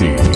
Christie.